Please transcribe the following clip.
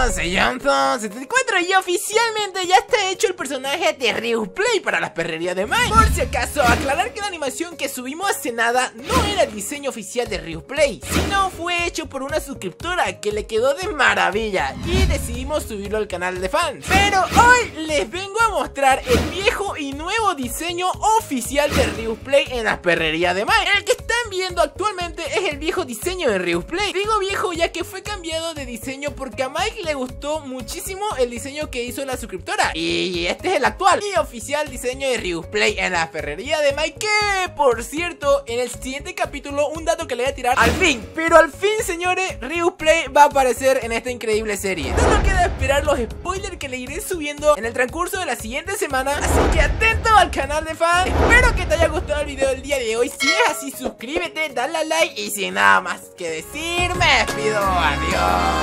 amigos, soy Johnson74 y oficialmente ya está hecho el personaje de Ryu Play para las perrerías de Mike. Por si acaso, aclarar que la animación que subimos hace nada no era el diseño oficial de Ryu Play Sino fue hecho por una suscriptora que le quedó de maravilla y decidimos subirlo al canal de fans. Pero hoy les vengo a mostrar el viejo y nuevo diseño oficial de Ryu Play en las perrerías de Mike es el viejo diseño de Ryu Play Digo viejo ya que fue cambiado de diseño porque a Mike le gustó muchísimo el diseño que hizo la suscriptora. Y este es el actual y oficial diseño de Ryu Play en la ferrería de Mike Que por cierto, en el siguiente capítulo un dato que le voy a tirar al fin. Pero al fin señores, Ryu Play va a aparecer en esta increíble serie. Solo queda esperar los spoilers que le iré subiendo en el transcurso de la siguiente semana Así que atento al canal de fans. Espero que te haya gustado el video del día de hoy. Si es así suscríbete, dale a like. Y sin nada más que decir me despido, adiós